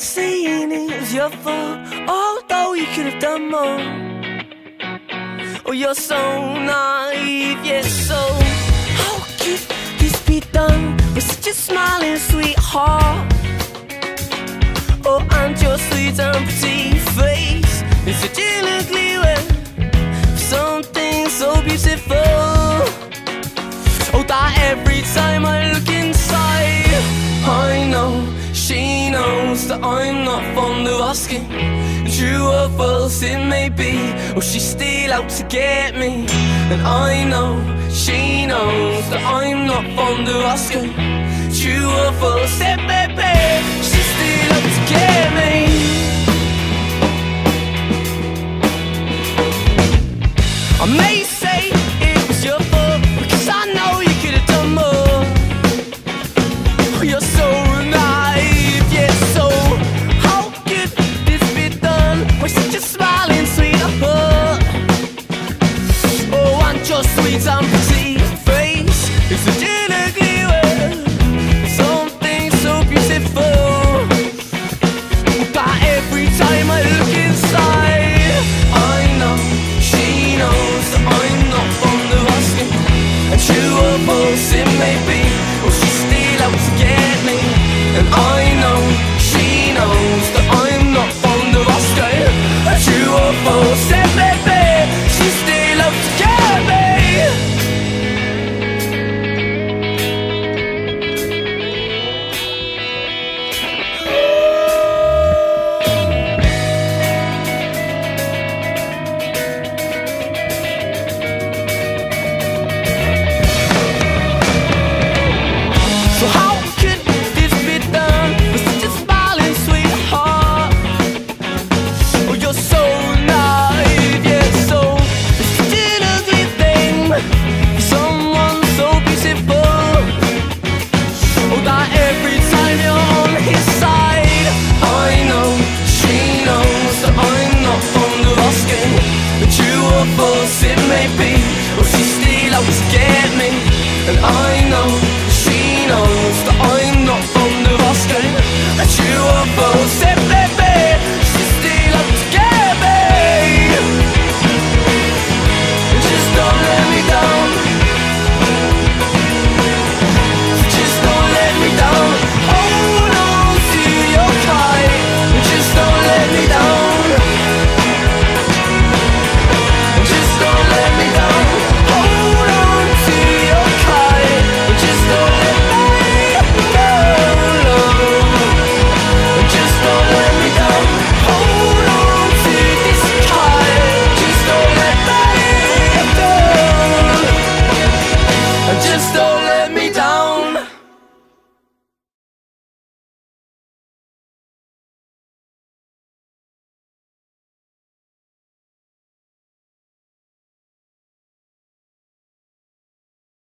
saying it was your fault, although you could have done more. Oh, you're so naive, yes, so how could this be done with such a smiling sweetheart? Oh, and your sweet and pretty face is such an ugly way something so beautiful. Oh, that every time that I'm not fond of asking. True or false it may be, oh, she's still out to get me. And I know she knows that I'm not fond of asking. True or false it may be, she's still out to get me. its unperceived face. Something so beautiful. Every time I look inside, I know she knows I'm not from asking it. May be still out to get me. And I get me, and I know.